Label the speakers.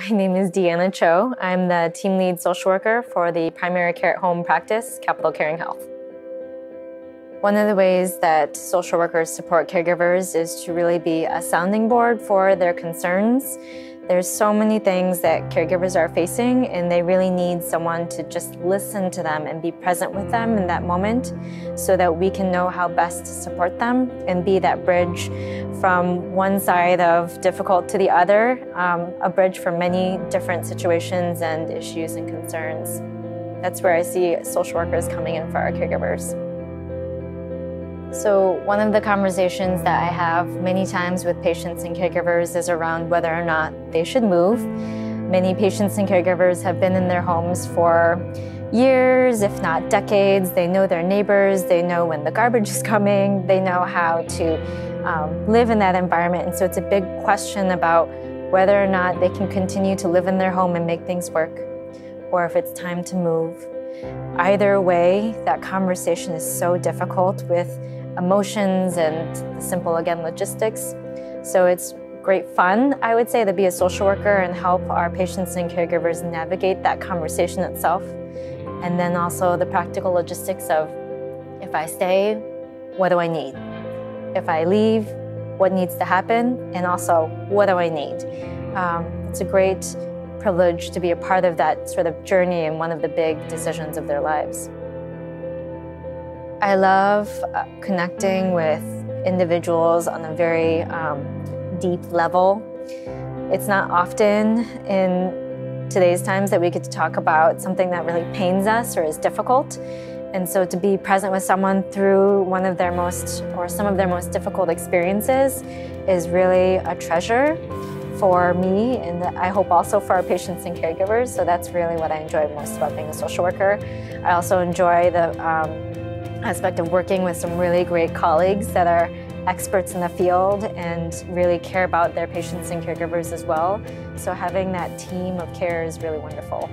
Speaker 1: My name is Deanna Cho. I'm the team lead social worker for the primary care at home practice, Capital Caring Health. One of the ways that social workers support caregivers is to really be a sounding board for their concerns. There's so many things that caregivers are facing and they really need someone to just listen to them and be present with them in that moment so that we can know how best to support them and be that bridge from one side of difficult to the other, um, a bridge for many different situations and issues and concerns. That's where I see social workers coming in for our caregivers. So one of the conversations that I have many times with patients and caregivers is around whether or not they should move. Many patients and caregivers have been in their homes for years, if not decades. They know their neighbors, they know when the garbage is coming, they know how to um, live in that environment. And so it's a big question about whether or not they can continue to live in their home and make things work, or if it's time to move. Either way, that conversation is so difficult with emotions and simple, again, logistics. So it's great fun, I would say, to be a social worker and help our patients and caregivers navigate that conversation itself. And then also the practical logistics of if I stay, what do I need? If I leave, what needs to happen? And also, what do I need? Um, it's a great privilege to be a part of that sort of journey and one of the big decisions of their lives. I love uh, connecting with individuals on a very um, deep level. It's not often in today's times that we get to talk about something that really pains us or is difficult. And so to be present with someone through one of their most, or some of their most difficult experiences is really a treasure for me and I hope also for our patients and caregivers. So that's really what I enjoy most about being a social worker. I also enjoy the um, aspect of working with some really great colleagues that are experts in the field and really care about their patients and caregivers as well. So having that team of care is really wonderful.